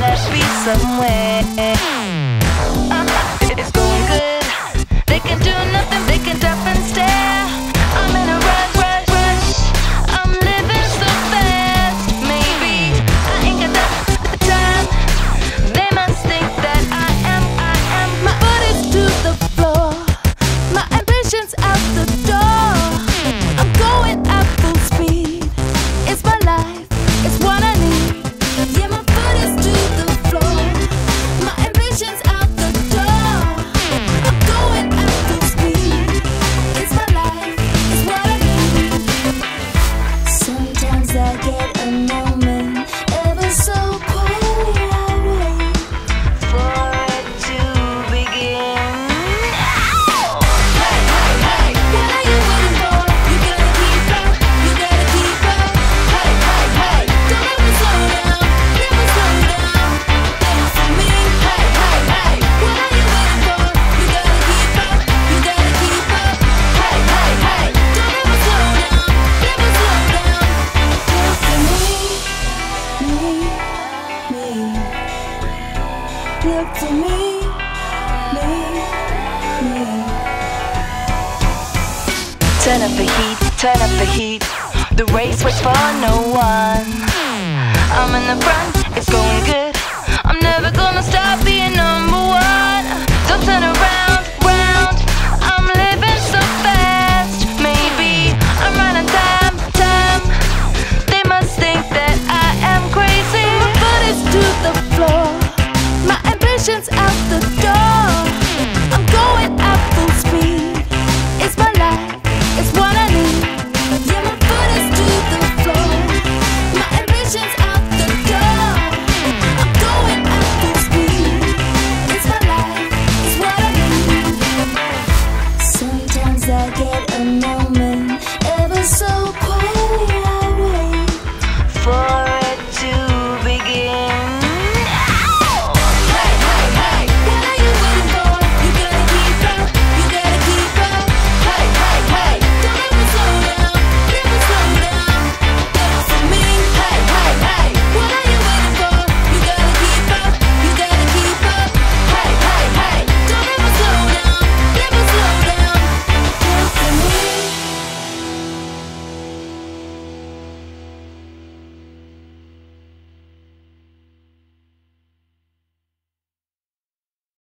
gotta be somewhere. good to me, me, me. Turn up the heat, turn up the heat. The race was for no one. I'm in the front, it's going good. I'm never gonna stop being on.